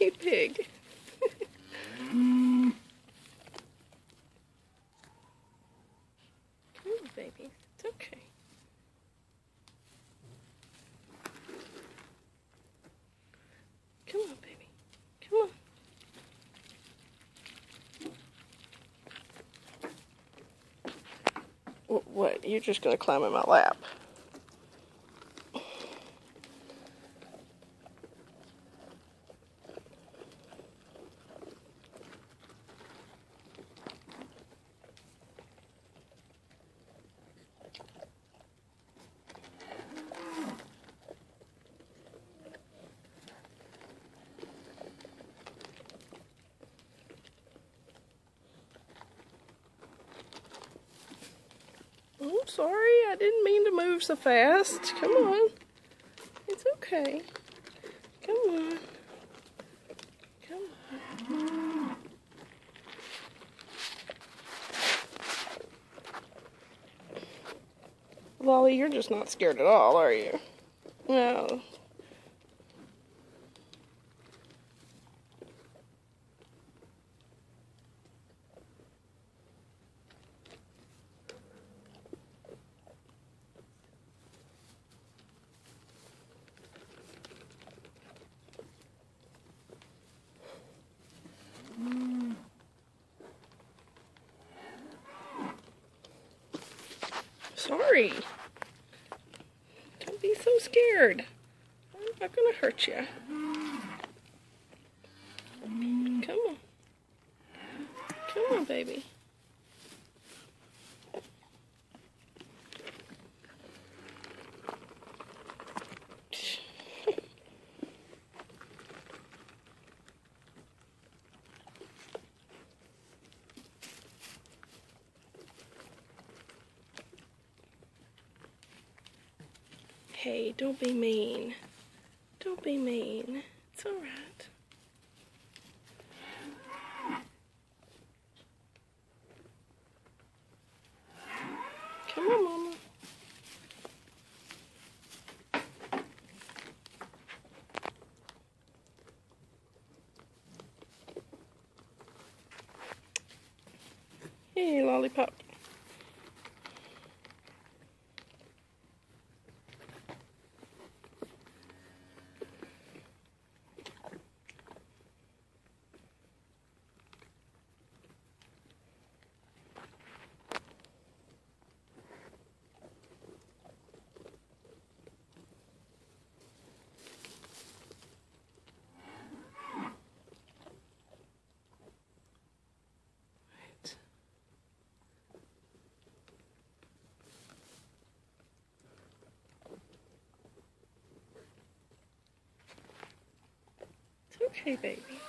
you pig. Come on, baby. It's okay. Come on, baby. Come on. Wh- What? You're just gonna climb in my lap. Sorry. I didn't mean to move so fast. Come on. It's okay. Come on. Come on. Lolly, you're just not scared at all, are you? No. Sorry. Don't be so scared. I'm not gonna hurt you. Come on. Come on, baby. Hey, don't be mean. Don't be mean. It's alright. Come on, Mama. Hey, lollipop. Okay, baby.